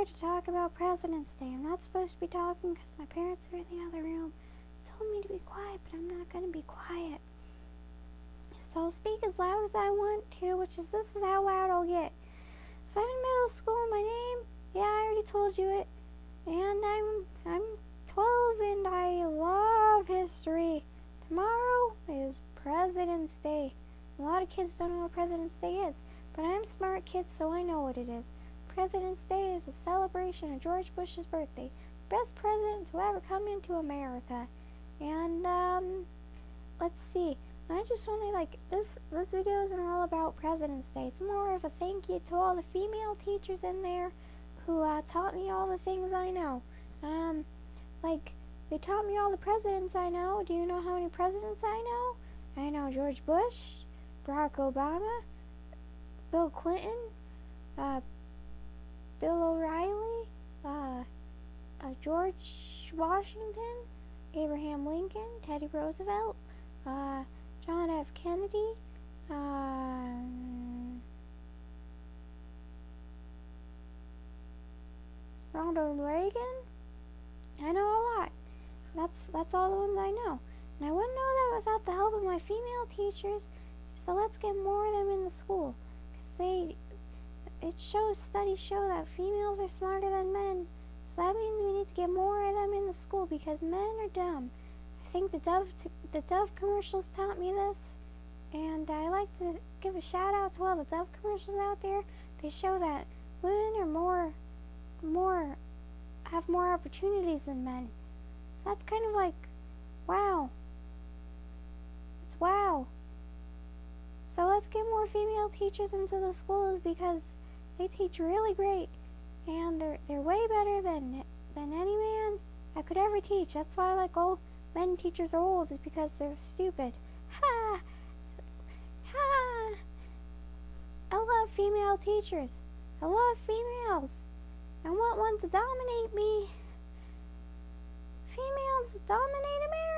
here to talk about President's Day. I'm not supposed to be talking because my parents are in the other room. They Told me to be quiet, but I'm not going to be quiet. So I'll speak as loud as I want to, which is this is how loud I'll get. So I'm in middle school. My name, yeah, I already told you it. And I'm I'm 12 and I love history. Tomorrow is President's Day. A lot of kids don't know what President's Day is, but I'm smart kid, so I know what it is. President's Day is a celebration of George Bush's birthday, best president to ever come into America. And um, let's see. I just want to like this. This video isn't all about President's Day. It's more of a thank you to all the female teachers in there who uh, taught me all the things I know. Um, like they taught me all the presidents I know. Do you know how many presidents I know? I know George Bush, Barack Obama, Bill Clinton, uh, Bill O'Reilly, uh, uh, George Washington, Abraham Lincoln, Teddy Roosevelt, uh, John F. Kennedy, um, Ronald Reagan. I know a lot. That's that's all the ones I know. And I wouldn't know that without the help of my female teachers. So let's get more of them in the school. Cause they, it shows studies show that females are smarter than men. So that means we need to get more of them in the school because men are dumb. I think the Dove the Dove commercials taught me this, and I like to give a shout out to all the Dove commercials out there. They show that women are more more have more opportunities than men. So that's kind of like wow. It's wow. So let's get more female teachers into the schools because they teach really great and they're they're way better than than any man I could ever teach. That's why I like old men teachers are old is because they're stupid. Ha! Ha! I love female teachers. I love females. I want one to dominate me. Females dominate America.